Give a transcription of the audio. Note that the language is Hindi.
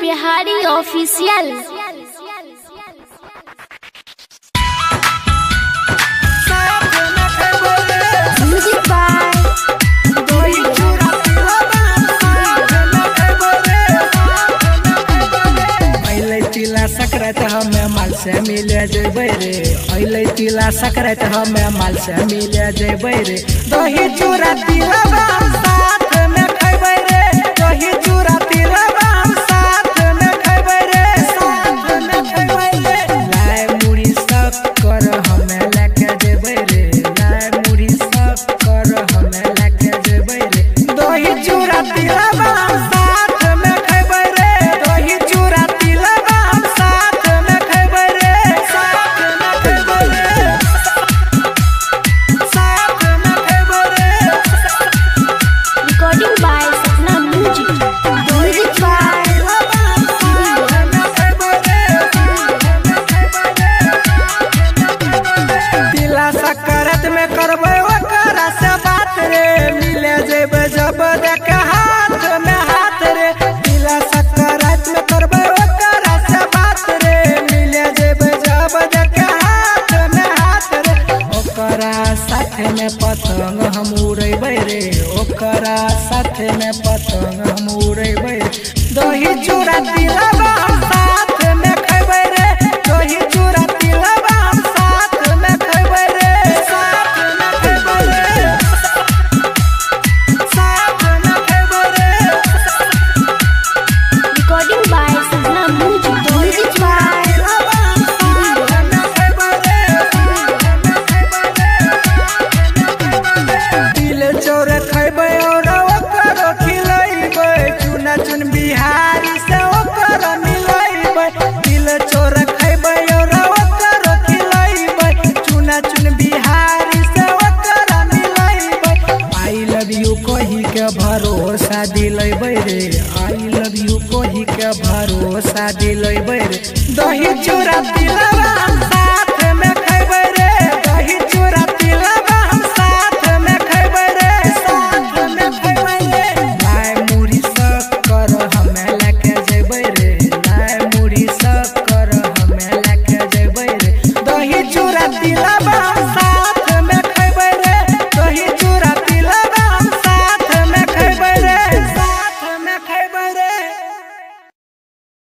Bihari Official. Music by अइले तिला सकरात हमें माल से मिले जेबै रे। अइले तिला सकरात हमें माल से मिले जेबै रे। दही खैबै रे दही साथ में पतंग हम उड़े रे, ओकरा साथ में पतंग हम उड़े रे। दही चूड़ा चुन बिहारी से ओकर तिल चौर और ओकर चुना चुन बिहारी से ओकर आई लव यू के भरोसा रे। आई लव यू कही के भरोसा दिलैबै रे। दही चूड़ा दिलबा Abdullah